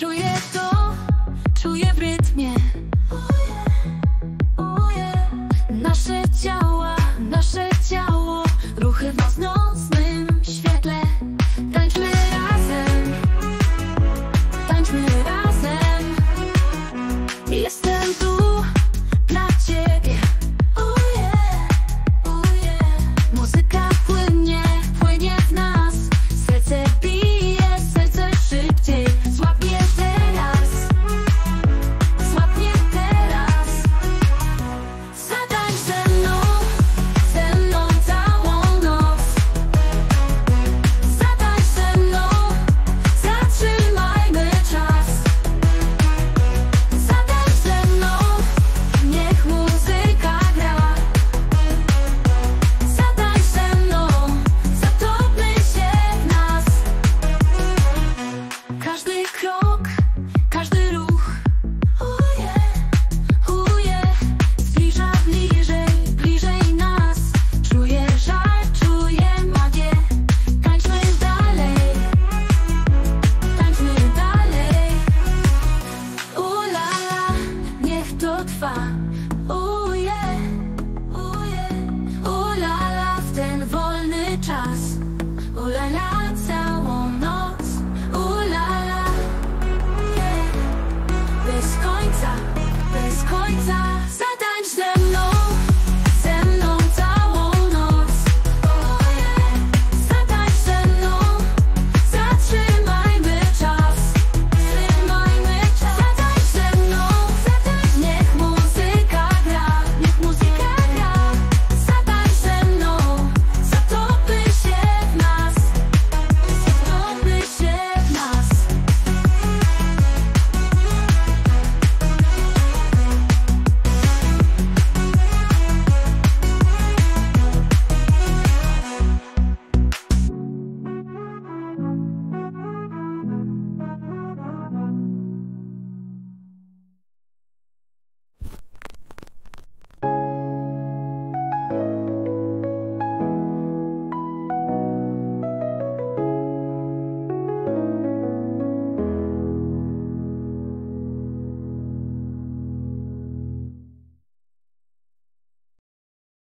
Czuję to, czuję w rytmie. Nasze ciała, nasze ciało Ruchy w nocnym świetle. Tańczmy razem Tańczmy razem